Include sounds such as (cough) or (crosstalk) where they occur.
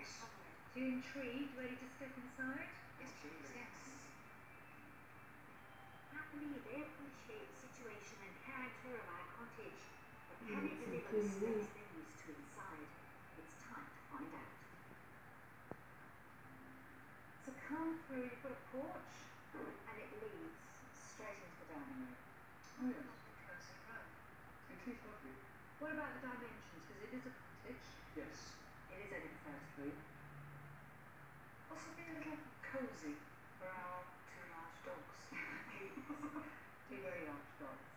So you're intrigued, ready to step inside? Yes, please. Yes. Happily, they appreciate the situation and character of our cottage. But can it deliver the space they're used to inside? It's time to find out. So come through, you've got a porch, and it leads straight into the dining room. Oh, yes. Room. It is lovely. What about the dimensions? Because it is a cottage. Yes. It is first. Possibly a little cosy for our two large dogs. (laughs) two very odd.